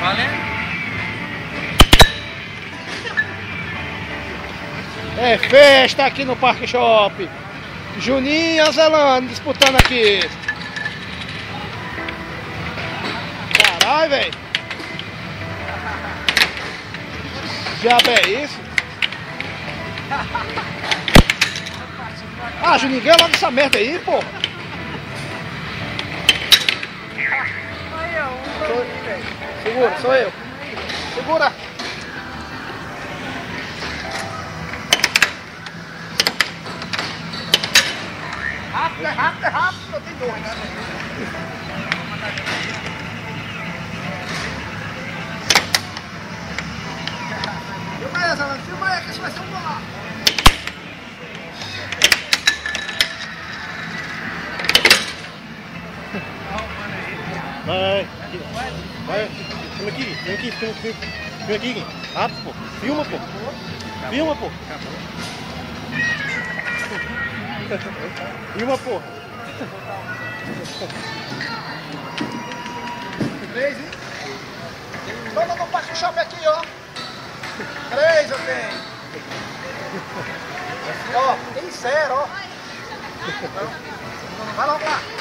Valendo? É festa aqui no Parque Shop. Juninho e Azelano disputando aqui. Caralho, velho. Diabo é isso? Ah, Juninho, ganha logo essa merda aí, porra. Segura, sou eu. Segura. Rápido, é rápido, é rápido. Não tem dois, né? Filma aí, Azelano. Filma aí, que isso vai ser um gol. Vai, vai, filma aqui, vem aqui, filma, filma, filma aqui, rápido, pô, filma, pô, filma, pô. Filma, pô. Três, hein? Toma no Parque Shop aqui, ó. Três eu tenho. Ó, tem zero, ó. Vai logo lá.